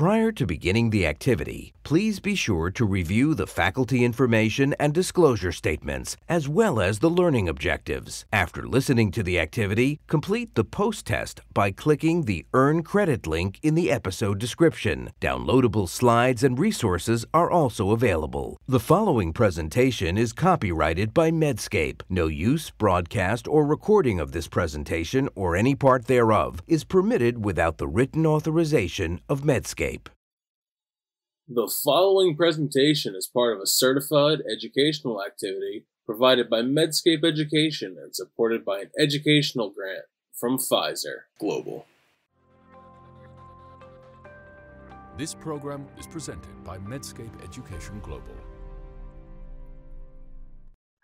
Prior to beginning the activity, please be sure to review the faculty information and disclosure statements, as well as the learning objectives. After listening to the activity, complete the post test by clicking the Earn Credit link in the episode description. Downloadable slides and resources are also available. The following presentation is copyrighted by Medscape. No use, broadcast, or recording of this presentation or any part thereof is permitted without the written authorization of Medscape. The following presentation is part of a certified educational activity provided by Medscape Education and supported by an educational grant from Pfizer Global. This program is presented by Medscape Education Global.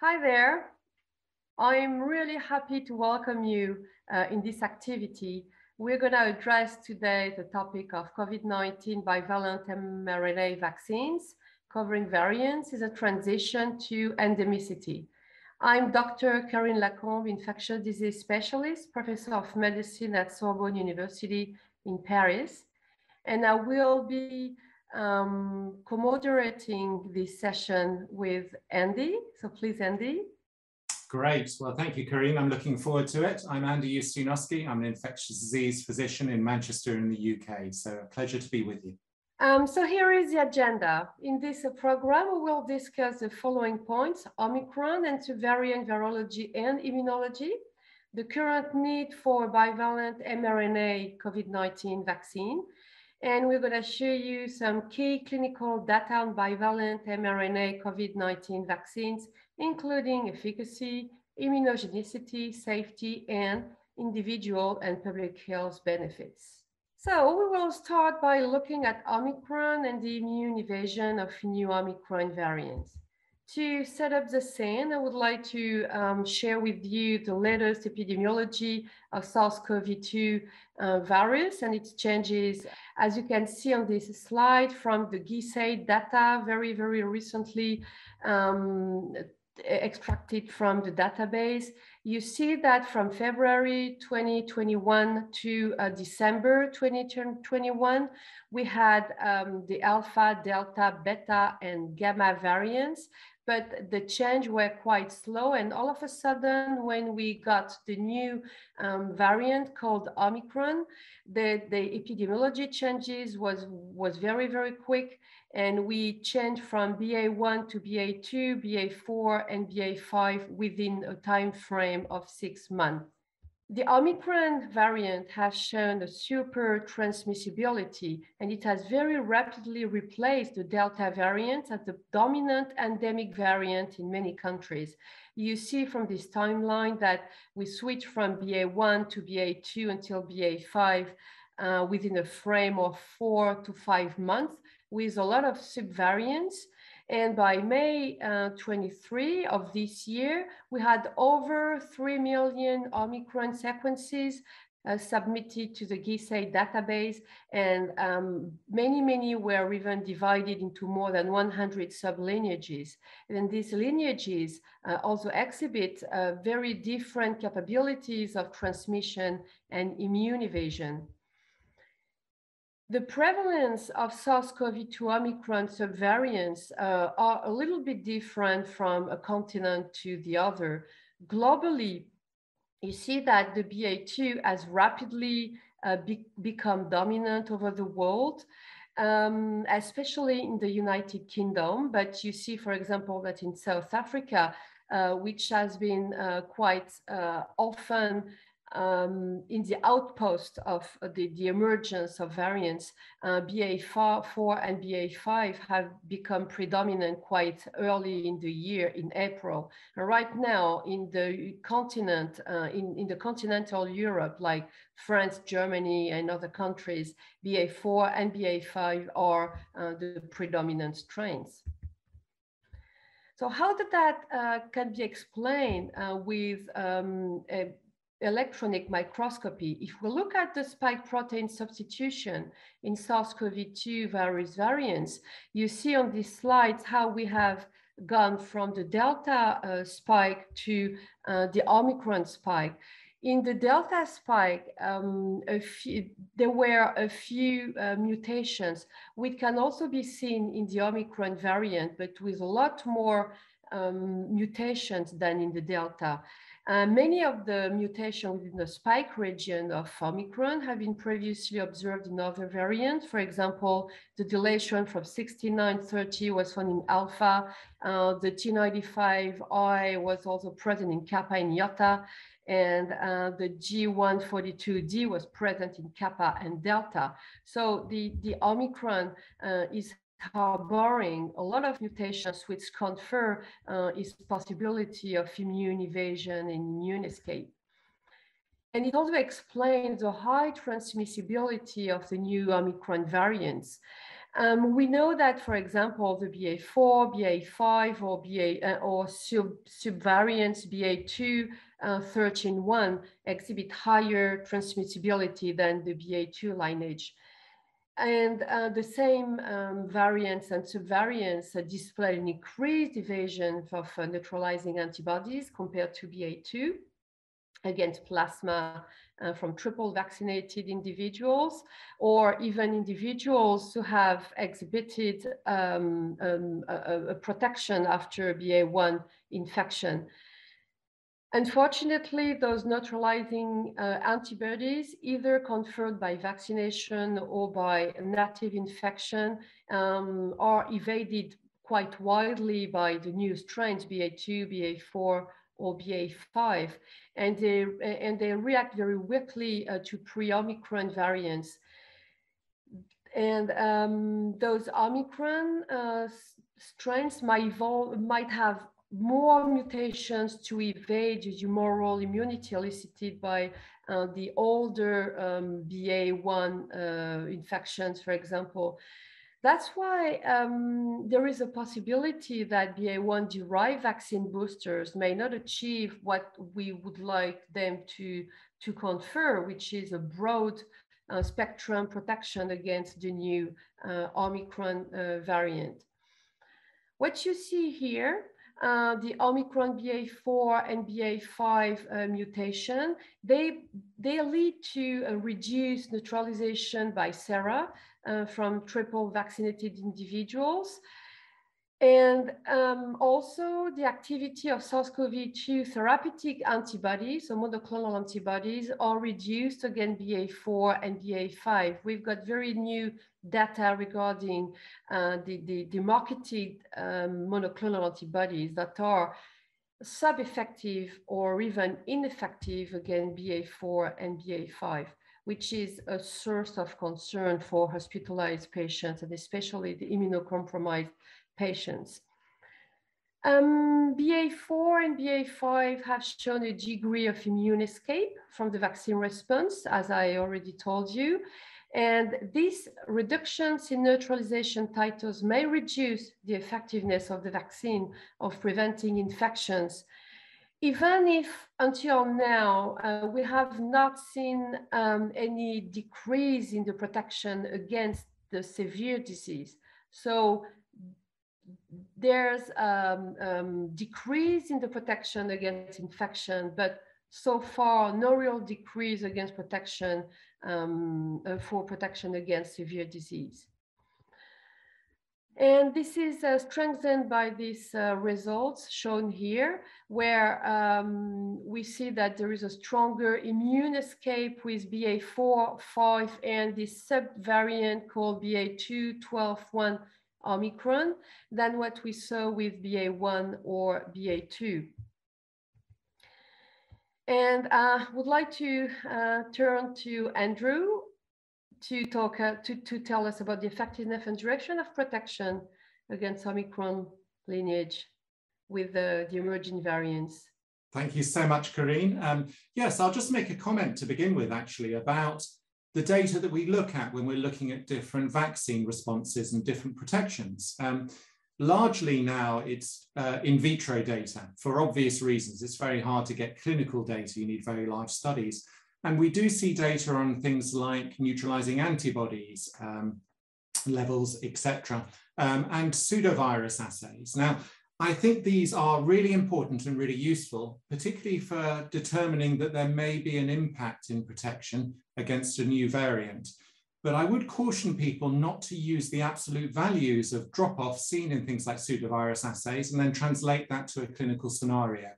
Hi there. I'm really happy to welcome you uh, in this activity we're going to address today the topic of COVID-19 bivalent mRNA vaccines, covering variants is a transition to endemicity. I'm Dr. Karine Lacombe, infectious disease specialist, professor of medicine at Sorbonne University in Paris. And I will be um, co-moderating this session with Andy. So please, Andy. Great. Well, thank you, Karine. I'm looking forward to it. I'm Andy Ustianowski. I'm an infectious disease physician in Manchester in the UK. So a pleasure to be with you. Um, so here is the agenda. In this program, we will discuss the following points, Omicron and variant virology and immunology, the current need for bivalent mRNA COVID-19 vaccine, and we're going to show you some key clinical data on bivalent mRNA COVID-19 vaccines including efficacy, immunogenicity, safety, and individual and public health benefits. So we will start by looking at Omicron and the immune evasion of new Omicron variants. To set up the scene, I would like to um, share with you the latest epidemiology of SARS-CoV-2 uh, virus and its changes. As you can see on this slide from the GISAID data very, very recently um, extracted from the database, you see that from February 2021 to uh, December 2021, we had um, the alpha, delta, beta, and gamma variants, but the change were quite slow. And all of a sudden, when we got the new um, variant called Omicron, the, the epidemiology changes was, was very, very quick and we changed from BA1 to BA2, BA4, and BA5 within a time frame of six months. The Omicron variant has shown a super transmissibility, and it has very rapidly replaced the Delta variant as the dominant endemic variant in many countries. You see from this timeline that we switched from BA1 to BA2 until BA5 uh, within a frame of four to five months, with a lot of subvariants. And by May uh, 23 of this year, we had over 3 million Omicron sequences uh, submitted to the GISAID database, and um, many, many were even divided into more than 100 sublineages. And these lineages uh, also exhibit uh, very different capabilities of transmission and immune evasion. The prevalence of SARS-CoV-2 Omicron subvariants uh, are a little bit different from a continent to the other. Globally, you see that the BA2 has rapidly uh, be become dominant over the world, um, especially in the United Kingdom. But you see, for example, that in South Africa, uh, which has been uh, quite uh, often um, in the outpost of the, the emergence of variants, uh, BA4 and BA5 have become predominant quite early in the year in April. And right now in the continent, uh, in, in the continental Europe, like France, Germany, and other countries, BA4 and BA5 are uh, the predominant strains. So how did that uh, can be explained uh, with um, a electronic microscopy, if we look at the spike protein substitution in SARS-CoV-2 virus variants, you see on these slides how we have gone from the Delta uh, spike to uh, the Omicron spike. in the Delta spike, um, few, there were a few uh, mutations, which can also be seen in the Omicron variant, but with a lot more um, mutations than in the Delta. Uh, many of the mutations within the spike region of Omicron have been previously observed in other variants. For example, the deletion from 6930 was found in alpha. Uh, the T95I was also present in kappa and iota. And uh, the G142D was present in kappa and delta. So the, the Omicron uh, is harboring a lot of mutations which confer uh, its possibility of immune evasion and immune escape. And it also explains the high transmissibility of the new Omicron variants. Um, we know that, for example, the BA4, BA5, or BA uh, or sub subvariants BA2, uh, 13.1 exhibit higher transmissibility than the BA2 lineage. And uh, the same um, variants and subvariants uh, display an increased evasion of uh, neutralizing antibodies compared to BA2 against plasma uh, from triple vaccinated individuals, or even individuals who have exhibited um, um, a, a, protection after BA1 infection. Unfortunately, those neutralizing uh, antibodies, either conferred by vaccination or by native infection, um, are evaded quite widely by the new strains, BA2, BA4, or BA5, and they, and they react very weakly uh, to pre-Omicron variants. And um, those Omicron uh, strains might, evolve, might have more mutations to evade humoral immunity elicited by uh, the older um, BA1 uh, infections, for example. That's why um, there is a possibility that BA1 derived vaccine boosters may not achieve what we would like them to, to confer, which is a broad uh, spectrum protection against the new uh, Omicron uh, variant. What you see here uh, the Omicron BA4 and BA5 uh, mutation, they, they lead to a reduced neutralization by sera uh, from triple vaccinated individuals. And um, also the activity of SARS-CoV-2 therapeutic antibodies, so monoclonal antibodies, are reduced against BA4 and BA5. We've got very new data regarding uh, the, the, the, marketed um, monoclonal antibodies that are sub-effective or even ineffective against BA4 and BA5 which is a source of concern for hospitalized patients and especially the immunocompromised patients. Um, BA4 and BA5 have shown a degree of immune escape from the vaccine response, as I already told you. And these reductions in neutralization titers may reduce the effectiveness of the vaccine of preventing infections. Even if until now uh, we have not seen um, any decrease in the protection against the severe disease. So there's um, um, decrease in the protection against infection, but so far no real decrease against protection um, uh, for protection against severe disease. And this is uh, strengthened by these uh, results shown here, where um, we see that there is a stronger immune escape with BA4, 5, and this subvariant called BA2, 12, 1 Omicron than what we saw with BA1 or BA2. And I uh, would like to uh, turn to Andrew to talk uh, to, to tell us about the effectiveness and duration of protection against Omicron lineage with the, the emerging variants. Thank you so much, Corinne. Um, yes, I'll just make a comment to begin with, actually, about the data that we look at when we're looking at different vaccine responses and different protections. Um, largely now it's uh, in vitro data for obvious reasons. It's very hard to get clinical data. You need very large studies. And we do see data on things like neutralizing antibodies um, levels, etc., um, and pseudovirus assays. Now, I think these are really important and really useful, particularly for determining that there may be an impact in protection against a new variant. But I would caution people not to use the absolute values of drop-off seen in things like pseudovirus assays and then translate that to a clinical scenario.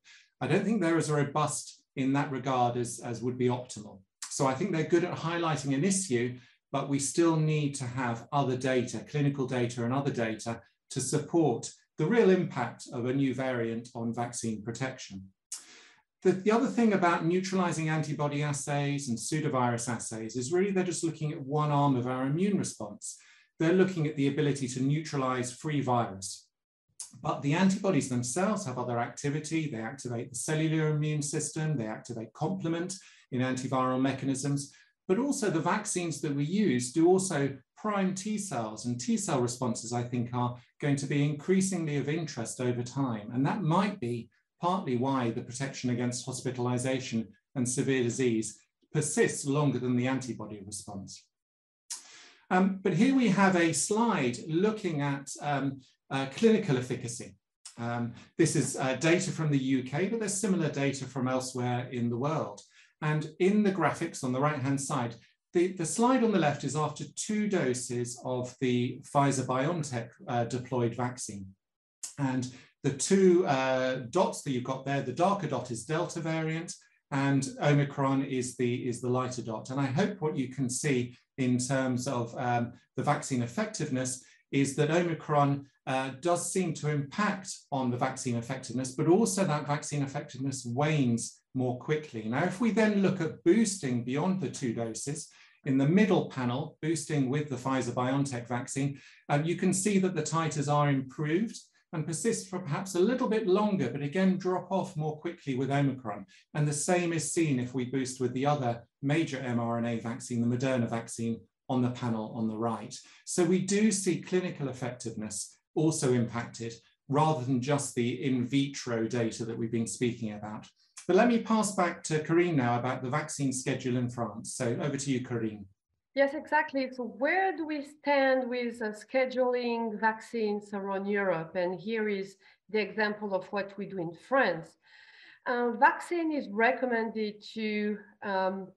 I don't think there is a robust in that regard as, as would be optimal. So I think they're good at highlighting an issue, but we still need to have other data, clinical data and other data to support the real impact of a new variant on vaccine protection. The, the, other thing about neutralizing antibody assays and pseudovirus assays is really they're just looking at one arm of our immune response. They're looking at the ability to neutralize free virus. But the antibodies themselves have other activity. They activate the cellular immune system, they activate complement in antiviral mechanisms, but also the vaccines that we use do also prime T cells and T cell responses, I think, are going to be increasingly of interest over time. And that might be partly why the protection against hospitalization and severe disease persists longer than the antibody response. Um, but here we have a slide looking at um, uh, clinical efficacy. Um, this is uh, data from the UK, but there's similar data from elsewhere in the world. And in the graphics on the right-hand side, the, the slide on the left is after two doses of the Pfizer-BioNTech uh, deployed vaccine. And the two uh, dots that you've got there, the darker dot is Delta variant and Omicron is the, is the lighter dot. And I hope what you can see in terms of um, the vaccine effectiveness is that Omicron uh, does seem to impact on the vaccine effectiveness, but also that vaccine effectiveness wanes more quickly. Now, if we then look at boosting beyond the two doses, in the middle panel, boosting with the Pfizer-BioNTech vaccine, um, you can see that the titers are improved and persist for perhaps a little bit longer, but again drop off more quickly with Omicron. And the same is seen if we boost with the other major mRNA vaccine, the Moderna vaccine on the panel on the right. So we do see clinical effectiveness also impacted rather than just the in vitro data that we've been speaking about. But let me pass back to Corinne now about the vaccine schedule in France. So over to you, Corinne. Yes, exactly. So where do we stand with uh, scheduling vaccines around Europe? And here is the example of what we do in France. Uh, vaccine is recommended to um,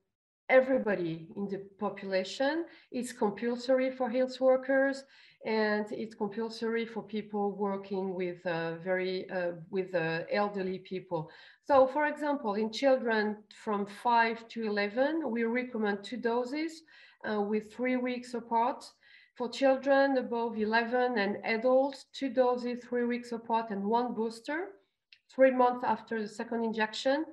everybody in the population. It's compulsory for health workers and it's compulsory for people working with uh, very uh, with uh, elderly people. So, for example, in children from 5 to 11, we recommend two doses uh, with three weeks apart. For children above 11 and adults, two doses, three weeks apart, and one booster, three months after the second injection.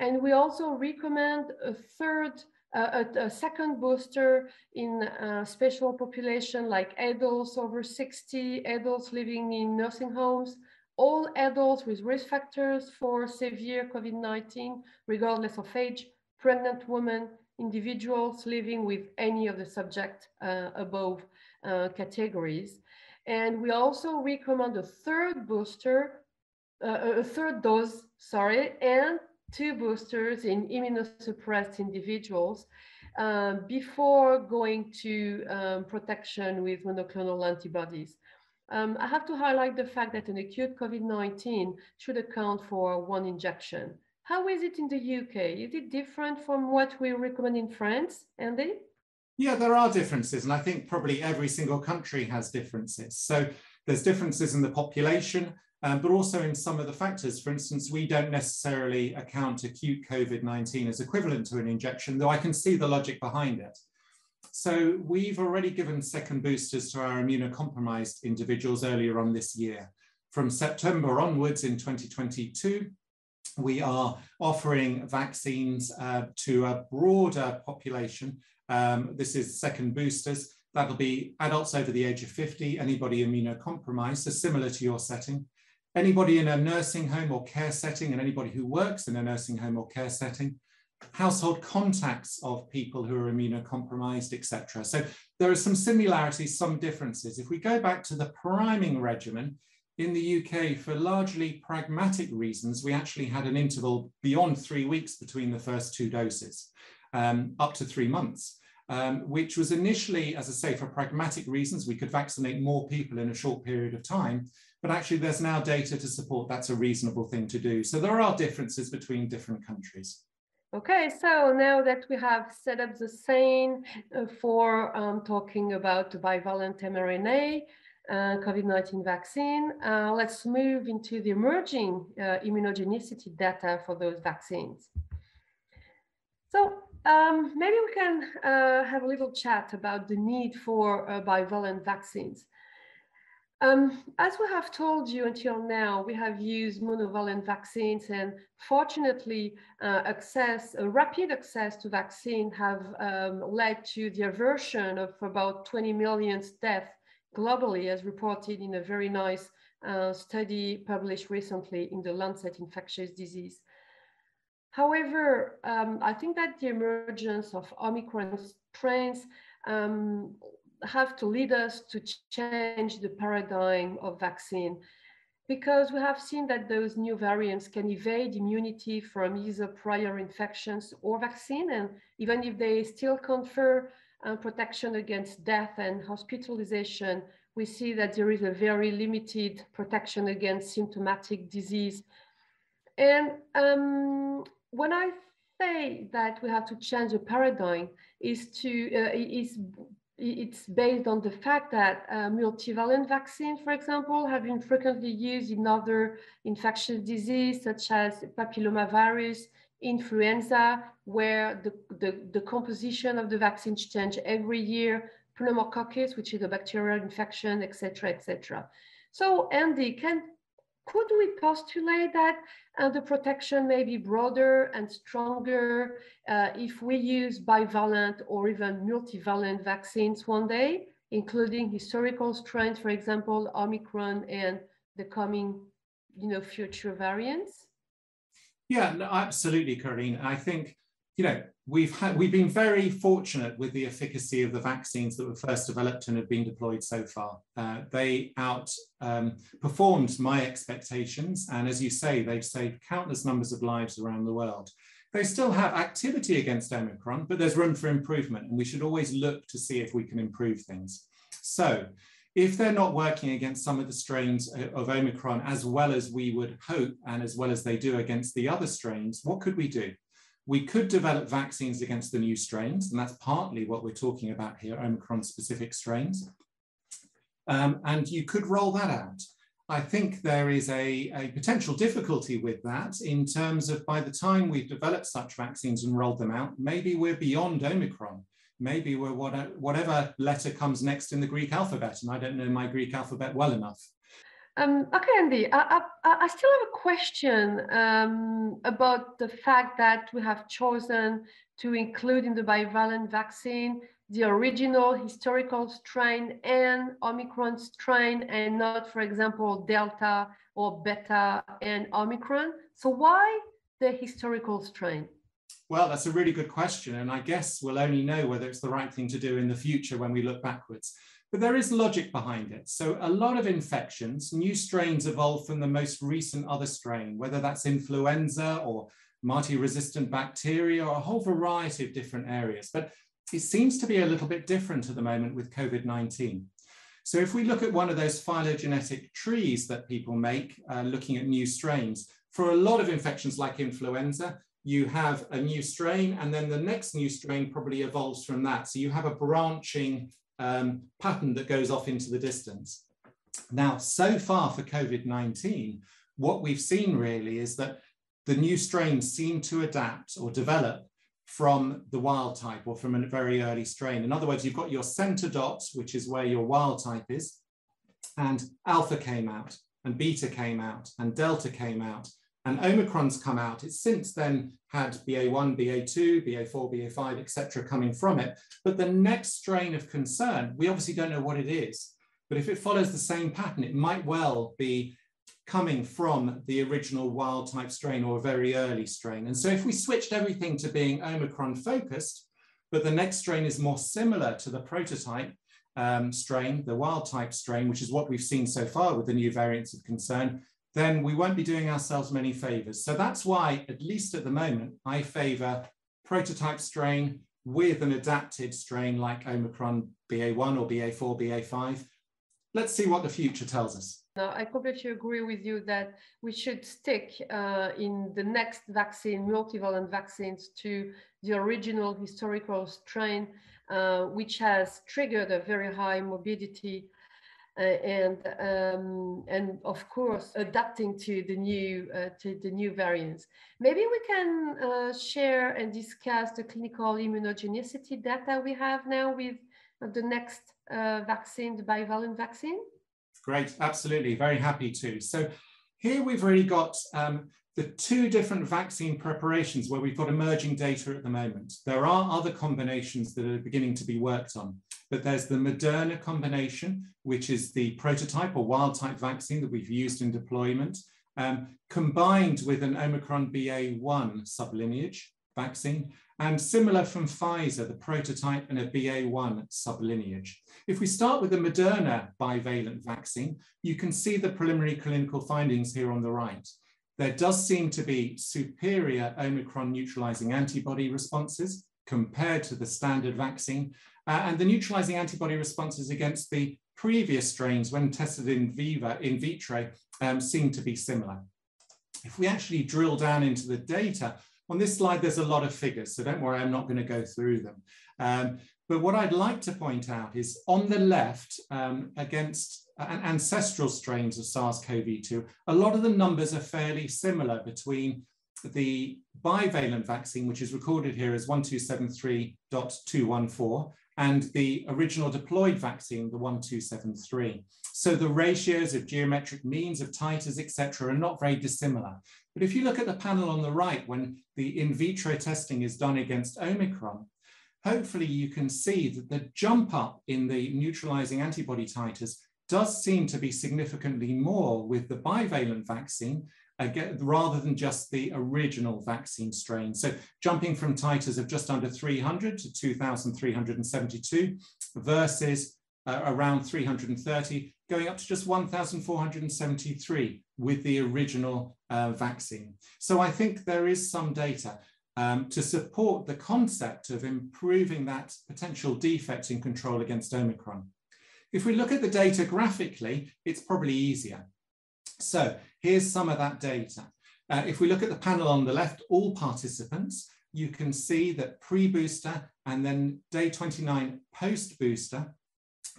And we also recommend a third a, a, second booster in a special population like adults over 60, adults living in nursing homes, all adults with risk factors for severe COVID-19, regardless of age, pregnant women, individuals living with any of the subject uh, above uh, categories. And we also recommend a third booster, uh, a third dose, sorry, and two boosters in immunosuppressed individuals um, before going to um, protection with monoclonal antibodies. Um, I have to highlight the fact that an acute COVID-19 should account for one injection. How is it in the UK? Is it different from what we recommend in France, Andy? Yeah, there are differences, and I think probably every single country has differences. So there's differences in the population, um, but also in some of the factors. For instance, we don't necessarily account acute COVID-19 as equivalent to an injection, though I can see the logic behind it. So we've already given second boosters to our immunocompromised individuals earlier on this year. From September onwards in 2022, we are offering vaccines uh, to a broader population. Um, this is second boosters. That'll be adults over the age of 50, anybody immunocompromised, so similar to your setting, anybody in a nursing home or care setting and anybody who works in a nursing home or care setting, household contacts of people who are immunocompromised, etc. So there are some similarities, some differences. If we go back to the priming regimen, in the UK, for largely pragmatic reasons, we actually had an interval beyond three weeks between the first two doses, um, up to three months. um, which was initially, as I say, for pragmatic reasons, we could vaccinate more people in a short period of time. But actually, there's now data to support that's a reasonable thing to do. So there are differences between different countries. Okay, so now that we have set up the scene uh, for um, talking about bivalent mRNA, uh, COVID-19 vaccine, uh, let's move into the emerging uh, immunogenicity data for those vaccines. So um, maybe we can uh, have a little chat about the need for uh, bivalent vaccines. Um, as we have told you until now, we have used monovalent vaccines and fortunately uh, access, uh, rapid access to vaccine have um, led to the aversion of about 20 million deaths globally as reported in a very nice uh, study published recently in the Lancet Infectious Disease. However, um, I think that the emergence of Omicron strains um, have to lead us to change the paradigm of vaccine because we have seen that those new variants can evade immunity from either prior infections or vaccine. And even if they still confer uh, protection against death and hospitalization, we see that there is a very limited protection against symptomatic disease. And um, when I say that we have to change the paradigm, is to uh, is it's based on the fact that uh, multivalent vaccines, for example, have been frequently used in other infectious diseases such as papillomavirus, influenza, where the, the, the composition of the vaccines change every year, pneumococcus, which is a bacterial infection, etc., etc. So, Andy, can could we postulate that uh, the protection may be broader and stronger uh, if we use bivalent or even multivalent vaccines one day, including historical strains, for example, Omicron and the coming you know, future variants? Yeah, no, absolutely, Corinne. I think you know, we've had we've been very fortunate with the efficacy of the vaccines that were first developed and have been deployed so far. Uh, they outperformed um, my expectations, and as you say, they've saved countless numbers of lives around the world. They still have activity against Omicron, but there's room for improvement, and we should always look to see if we can improve things. So, if they're not working against some of the strains of Omicron as well as we would hope and as well as they do against the other strains, what could we do? We could develop vaccines against the new strains, and that's partly what we're talking about here, Omicron specific strains. Um, and you could roll that out. I think there is a, a, potential difficulty with that in terms of by the time we've developed such vaccines and rolled them out, maybe we're beyond Omicron. Maybe we're what, whatever letter comes next in the Greek alphabet, and I don't know my Greek alphabet well enough. Um, okay, Andy, I, I, I, still have a question um, about the fact that we have chosen to include in the bivalent vaccine the original historical strain and Omicron strain and not, for example, Delta or Beta and Omicron. So why the historical strain? Well, that's a really good question. And I guess we'll only know whether it's the right thing to do in the future when we look backwards. But there is logic behind it. So a lot of infections, new strains evolve from the most recent other strain, whether that's influenza or multi-resistant bacteria or a whole variety of different areas. But it seems to be a little bit different at the moment with COVID-19. So if we look at one of those phylogenetic trees that people make, uh, looking at new strains, for a lot of infections like influenza, you have a new strain and then the next new strain probably evolves from that. So you have a branching um, pattern that goes off into the distance. Now, so far for COVID-19, what we've seen really is that the new strains seem to adapt or develop from the wild type or from a very early strain. In other words, you've got your center dot, which is where your wild type is, and alpha came out, and beta came out, and delta came out, and Omicron's come out. It's since then had BA1, BA2, BA4, BA5, etc., coming from it. But the next strain of concern, we obviously don't know what it is. But if it follows the same pattern, it might well be coming from the original wild type strain or a very early strain. And so if we switched everything to being Omicron focused, but the next strain is more similar to the prototype um, strain, the wild type strain, which is what we've seen so far with the new variants of concern, then we won't be doing ourselves many favors. So that's why, at least at the moment, I favor prototype strain with an adapted strain like Omicron BA1 or BA4, BA5. Let's see what the future tells us. No, I completely agree with you that we should stick uh, in the next vaccine, multivalent vaccines, to the original historical strain, uh, which has triggered a very high morbidity and um, and of course adapting to the new uh, to the new variants. Maybe we can uh, share and discuss the clinical immunogenicity data we have now with the next uh, vaccine, the bivalent vaccine. Great, absolutely, very happy to. So here we've really got um, the two different vaccine preparations where we've got emerging data at the moment. There are other combinations that are beginning to be worked on, but there's the Moderna combination, which is the prototype or wild type vaccine that we've used in deployment, um, combined with an Omicron BA1 sublineage vaccine, and similar from Pfizer, the prototype and a BA1 sublineage. If we start with the Moderna bivalent vaccine, you can see the preliminary clinical findings here on the right there does seem to be superior Omicron neutralizing antibody responses compared to the standard vaccine. Uh, and the neutralizing antibody responses against the previous strains when tested in viva, in vitro, um, seem to be similar. If we actually drill down into the data, on this slide, there's a lot of figures, so don't worry, I'm not going to go through them. Um, but what I'd like to point out is on the left, um, against ancestral strains of SARS-CoV-2, a lot of the numbers are fairly similar between the bivalent vaccine, which is recorded here as 1273.214, and the original deployed vaccine, the 1273. So the ratios of geometric means of titers, etc., are not very dissimilar. But if you look at the panel on the right, when the in vitro testing is done against Omicron, hopefully you can see that the jump up in the neutralizing antibody titers does seem to be significantly more with the bivalent vaccine again, rather than just the original vaccine strain. So jumping from titers of just under 300 to 2,372 versus uh, around 330, going up to just 1,473 with the original uh, vaccine. So I think there is some data um, to support the concept of improving that potential defect in control against Omicron. If we look at the data graphically, it's probably easier. So here's some of that data. Uh, if we look at the panel on the left, all participants, you can see that pre-booster and then day 29 post-booster,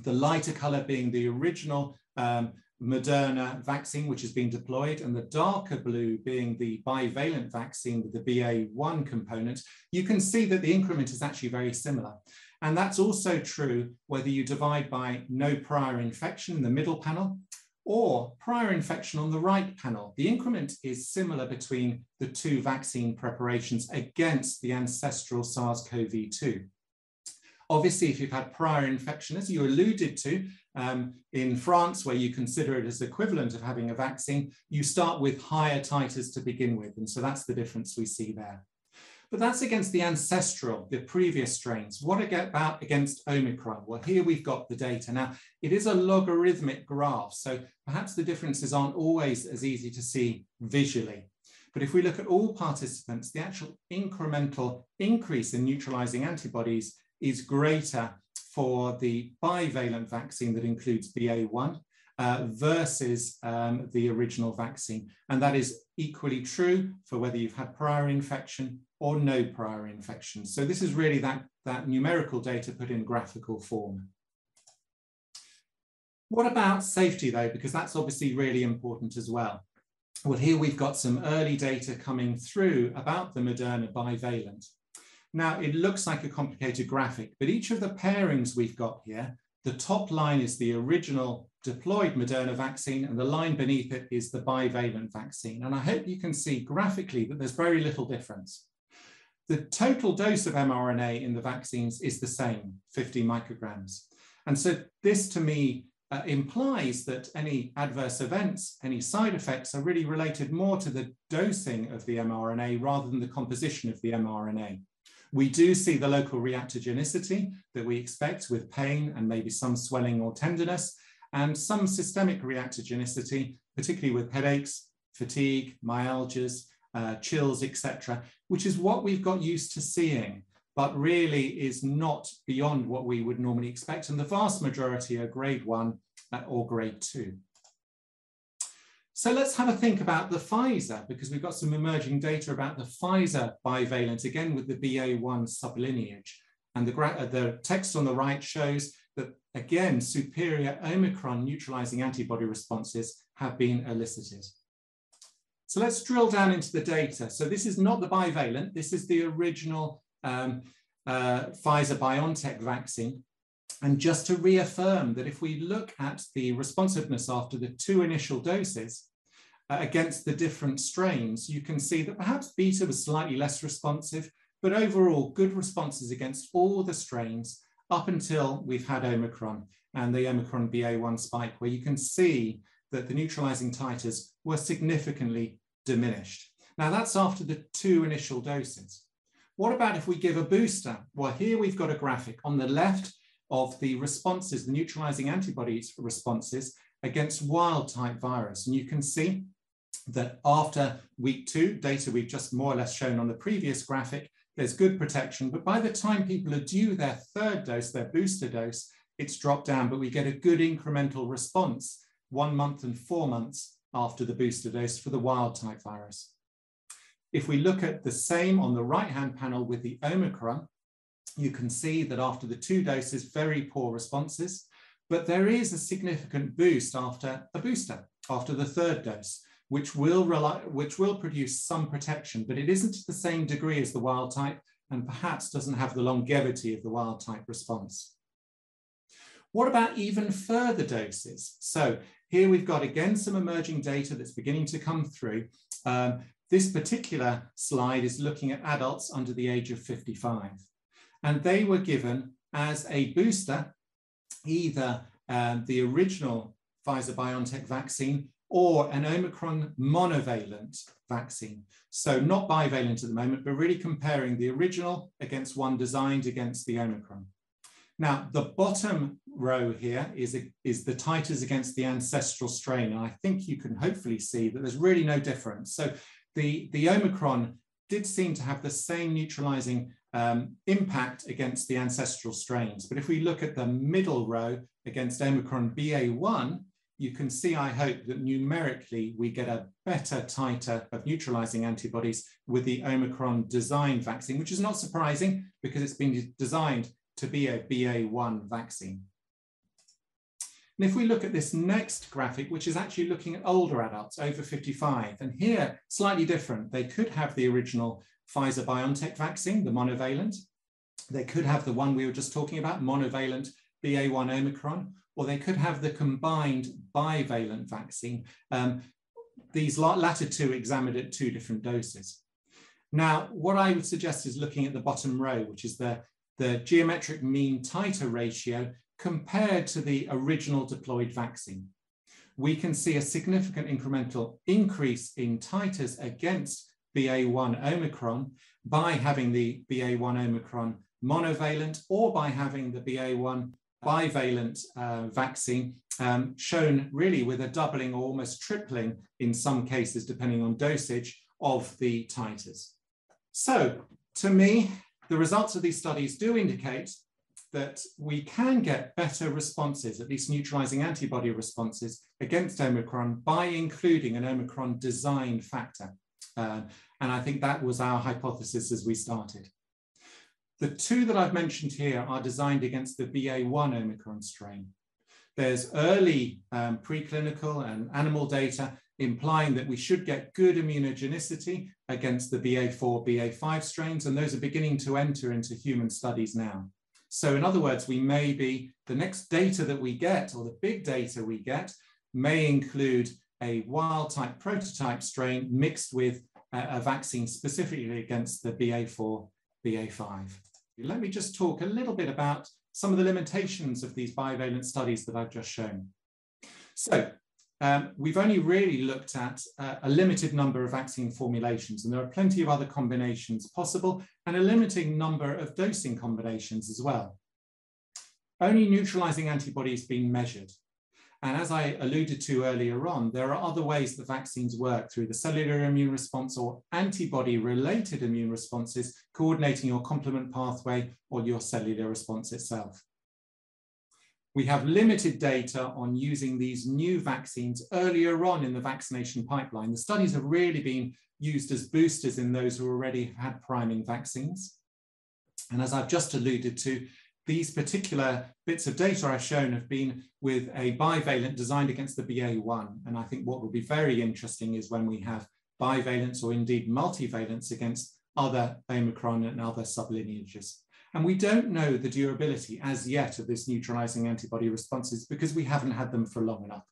the lighter color being the original um, Moderna vaccine, which has been deployed, and the darker blue being the bivalent vaccine with the BA1 component, you can see that the increment is actually very similar. And that's also true whether you divide by no prior infection in the middle panel or prior infection on the right panel. The increment is similar between the two vaccine preparations against the ancestral SARS-CoV-2. Obviously, if you've had prior infection, as you alluded to, um, in France, where you consider it as equivalent of having a vaccine, you start with higher titers to begin with. And so that's the difference we see there. But that's against the ancestral, the previous strains. What about against Omicron? Well, here we've got the data. Now, it is a logarithmic graph, so perhaps the differences aren't always as easy to see visually. But if we look at all participants, the actual incremental increase in neutralizing antibodies is greater for the bivalent vaccine that includes BA1 uh, versus um, the original vaccine. And that is equally true for whether you've had prior infection or no prior infection. So this is really that, that numerical data put in graphical form. What about safety though? Because that's obviously really important as well. Well, here we've got some early data coming through about the Moderna bivalent. Now, it looks like a complicated graphic, but each of the pairings we've got here, the top line is the original deployed Moderna vaccine, and the line beneath it is the bivalent vaccine. And I hope you can see graphically that there's very little difference. The total dose of mRNA in the vaccines is the same, 50 micrograms. And so this to me uh, implies that any adverse events, any side effects are really related more to the dosing of the mRNA rather than the composition of the mRNA. We do see the local reactogenicity that we expect with pain and maybe some swelling or tenderness, and some systemic reactogenicity, particularly with headaches, fatigue, myalgias, uh, chills, etc., which is what we've got used to seeing. but really is not beyond what we would normally expect. And the vast majority are grade one uh, or grade two. So let's have a think about the Pfizer, because we've got some emerging data about the Pfizer bivalent, again with the BA1 sublineage. And the, uh, the text on the right shows that, again, superior Omicron neutralizing antibody responses have been elicited. So let's drill down into the data. So this is not the bivalent, this is the original um, uh, Pfizer-BioNTech vaccine. And just to reaffirm that if we look at the responsiveness after the two initial doses uh, against the different strains, you can see that perhaps beta was slightly less responsive, but overall good responses against all the strains up until we've had Omicron and the Omicron BA1 spike, where you can see that the neutralizing titers were significantly diminished. Now that's after the two initial doses. What about if we give a booster? Well, here we've got a graphic on the left of the responses, the neutralizing antibodies responses against wild type virus. And you can see that after week two, data we've just more or less shown on the previous graphic, there's good protection. But by the time people are due their third dose, their booster dose, it's dropped down, but we get a good incremental response one month and four months after the booster dose for the wild type virus. If we look at the same on the right-hand panel with the Omicron, you can see that after the two doses, very poor responses, but there is a significant boost after a booster, after the third dose, which will, rely, which will produce some protection, but it isn't to the same degree as the wild type and perhaps doesn't have the longevity of the wild type response. What about even further doses? So here we've got again some emerging data that's beginning to come through. Um, this particular slide is looking at adults under the age of 55. And they were given as a booster, either um, the original Pfizer-BioNTech vaccine or an Omicron monovalent vaccine. So not bivalent at the moment, but really comparing the original against one designed against the Omicron. Now, the bottom row here is, is the titers against the ancestral strain. And I think you can hopefully see that there's really no difference. So the, the Omicron did seem to have the same neutralizing um, impact against the ancestral strains. But if we look at the middle row against Omicron BA1, you can see, I hope, that numerically we get a better titer of neutralizing antibodies with the Omicron design vaccine, which is not surprising because it's been designed to be a BA1 vaccine. And if we look at this next graphic, which is actually looking at older adults over 55, and here, slightly different. They could have the original Pfizer-BioNTech vaccine, the monovalent. They could have the one we were just talking about, monovalent BA1 Omicron, or they could have the combined bivalent vaccine. Um, these latter two examined at two different doses. Now, what I would suggest is looking at the bottom row, which is the the geometric mean titer ratio compared to the original deployed vaccine. We can see a significant incremental increase in titers against BA1 Omicron by having the BA1 Omicron monovalent or by having the BA1 bivalent uh, vaccine um, shown really with a doubling or almost tripling in some cases, depending on dosage of the titers. So to me, the results of these studies do indicate that we can get better responses, at least neutralizing antibody responses against Omicron by including an Omicron design factor. Uh, and I think that was our hypothesis as we started. The two that I've mentioned here are designed against the BA1 Omicron strain. There's early um, preclinical and animal data implying that we should get good immunogenicity against the BA4, BA5 strains, and those are beginning to enter into human studies now. So in other words, we may be, the next data that we get, or the big data we get, may include a wild type prototype strain mixed with a, vaccine specifically against the BA4, BA5. Let me just talk a little bit about some of the limitations of these bivalent studies that I've just shown. So um, we've only really looked at uh, a limited number of vaccine formulations, and there are plenty of other combinations possible, and a limiting number of dosing combinations as well. Only neutralizing antibodies being measured. And as I alluded to earlier on, there are other ways that vaccines work through the cellular immune response or antibody related immune responses, coordinating your complement pathway or your cellular response itself. We have limited data on using these new vaccines earlier on in the vaccination pipeline. The studies have really been used as boosters in those who already had priming vaccines. And as I've just alluded to, these particular bits of data I've shown have been with a bivalent designed against the BA1. And I think what will be very interesting is when we have bivalents or indeed multivalents against other Omicron and other sublineages. And we don't know the durability as yet of this neutralizing antibody responses because we haven't had them for long enough.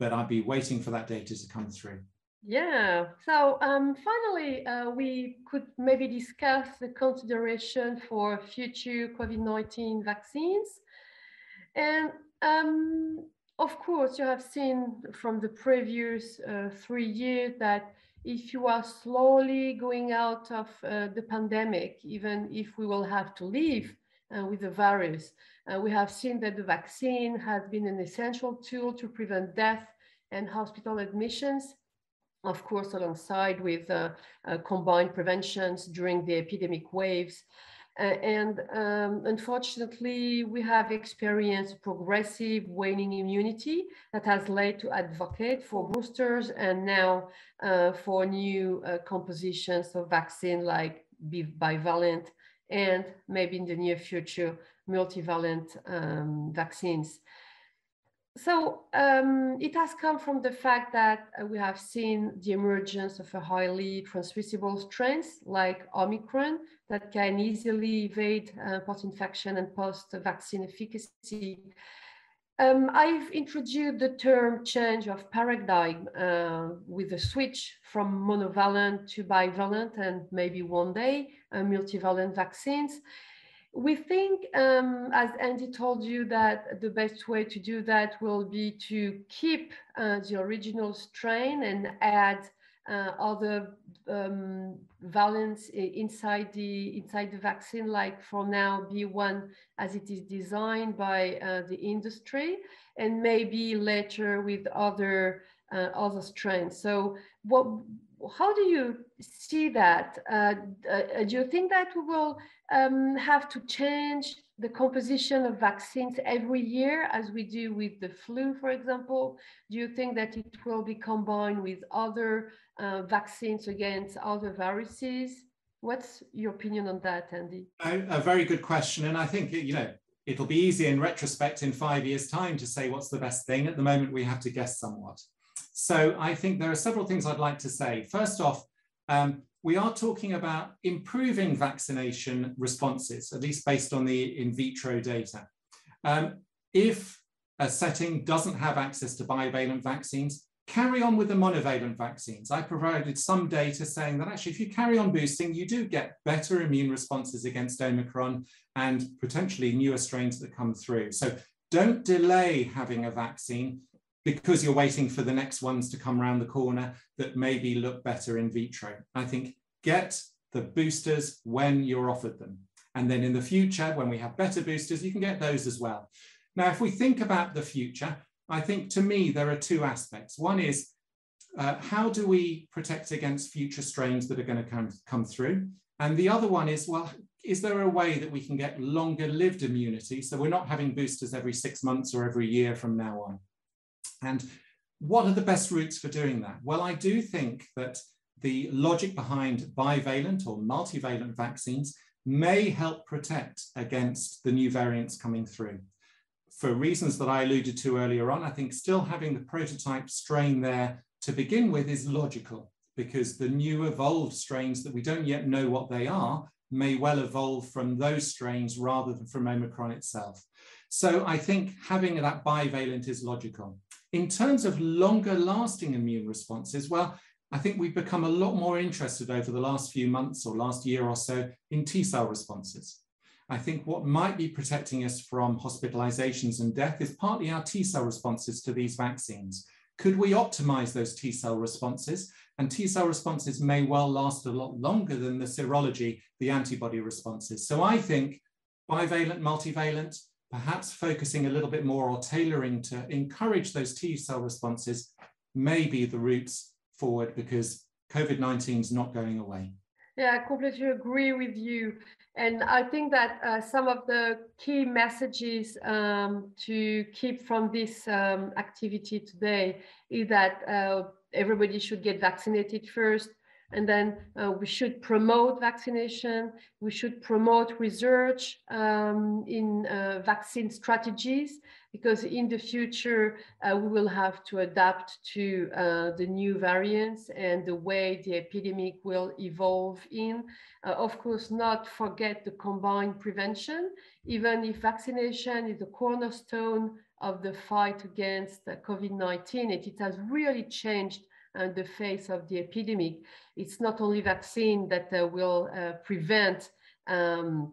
But I'd be waiting for that data to come through. Yeah. So um, finally, uh, we could maybe discuss the consideration for future COVID-19 vaccines. And um, of course, you have seen from the previous uh, three years that if you are slowly going out of uh, the pandemic, even if we will have to live uh, with the virus, uh, we have seen that the vaccine has been an essential tool to prevent death and hospital admissions of course, alongside with uh, uh, combined preventions during the epidemic waves. Uh, and um, unfortunately, we have experienced progressive waning immunity that has led to advocate for boosters and now uh, for new uh, compositions of vaccine like bivalent and maybe in the near future, multivalent um, vaccines. So um, it has come from the fact that uh, we have seen the emergence of a highly transmissible strains like Omicron that can easily evade uh, post-infection and post-vaccine efficacy. Um, I've introduced the term change of paradigm uh, with a switch from monovalent to bivalent and maybe one day uh, multivalent vaccines. We think, um, as Andy told you, that the best way to do that will be to keep uh, the original strain and add uh, other um, valence inside the inside the vaccine, like for now B1 as it is designed by uh, the industry, and maybe later with other uh, other strains. So what how do you see that? Uh, uh, do you think that we will um, have to change the composition of vaccines every year as we do with the flu, for example? Do you think that it will be combined with other uh, vaccines against other viruses? What's your opinion on that, Andy? A, a very good question. And I think, you know, it'll be easy in retrospect in five years' time to say what's the best thing. At the moment, we have to guess somewhat. So I think there are several things I'd like to say. First off, um, we are talking about improving vaccination responses, at least based on the in vitro data. Um, if a setting doesn't have access to bivalent vaccines, carry on with the monovalent vaccines. I provided some data saying that actually if you carry on boosting, you do get better immune responses against Omicron and potentially newer strains that come through. So don't delay having a vaccine because you're waiting for the next ones to come around the corner that maybe look better in vitro. I think get the boosters when you're offered them. And then in the future, when we have better boosters, you can get those as well. Now, if we think about the future, I think to me, there are two aspects. One is uh, how do we protect against future strains that are going to come, come through? And the other one is, well, is there a way that we can get longer lived immunity? So we're not having boosters every six months or every year from now on. And what are the best routes for doing that? Well, I do think that the logic behind bivalent or multivalent vaccines may help protect against the new variants coming through. For reasons that I alluded to earlier on, I think still having the prototype strain there to begin with is logical because the new evolved strains that we don't yet know what they are may well evolve from those strains rather than from Omicron itself. So I think having that bivalent is logical. In terms of longer lasting immune responses, well, I think we've become a lot more interested over the last few months or last year or so in T cell responses. I think what might be protecting us from hospitalizations and death is partly our T cell responses to these vaccines. Could we optimize those T cell responses? And T cell responses may well last a lot longer than the serology, the antibody responses. So I think bivalent, multivalent, perhaps focusing a little bit more or tailoring to encourage those T cell responses may be the routes forward because COVID 19 is not going away. Yeah, I completely agree with you. And I think that uh, some of the key messages um, to keep from this um, activity today is that uh, everybody should get vaccinated first. And then uh, we should promote vaccination. We should promote research um, in uh, vaccine strategies because in the future uh, we will have to adapt to uh, the new variants and the way the epidemic will evolve in. Uh, of course, not forget the combined prevention, even if vaccination is the cornerstone of the fight against COVID-19, it, it has really changed uh, the face of the epidemic. It's not only vaccine that uh, will uh, prevent um,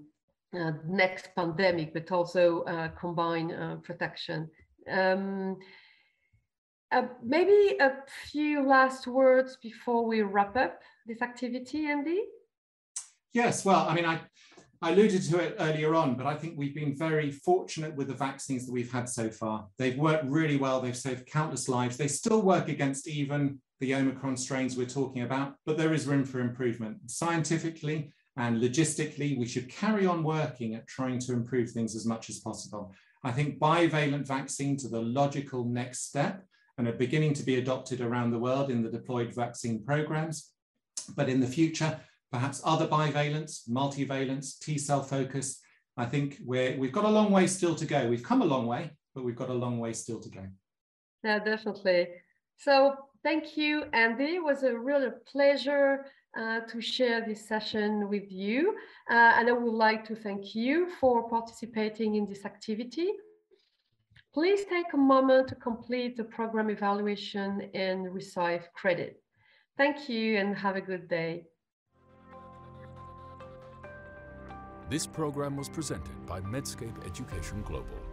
uh, next pandemic, but also uh, combine uh, protection. Um, maybe a few last words before we wrap up this activity, Andy? Yes, well, I mean, I, I alluded to it earlier on, but I think we've been very fortunate with the vaccines that we've had so far. They've worked really well. They've saved countless lives. They still work against even the Omicron strains we're talking about, but there is room for improvement. Scientifically and logistically, we should carry on working at trying to improve things as much as possible. I think bivalent vaccines are the logical next step and are beginning to be adopted around the world in the deployed vaccine programs. But in the future, perhaps other bivalents, multivalents, T cell focused. I think we're, we've got a long way still to go. We've come a long way, but we've got a long way still to go. Yeah, definitely. So thank you, Andy. It was a real pleasure uh, to share this session with you. Uh, and I would like to thank you for participating in this activity. Please take a moment to complete the program evaluation and receive credit. Thank you and have a good day. This program was presented by Medscape Education Global.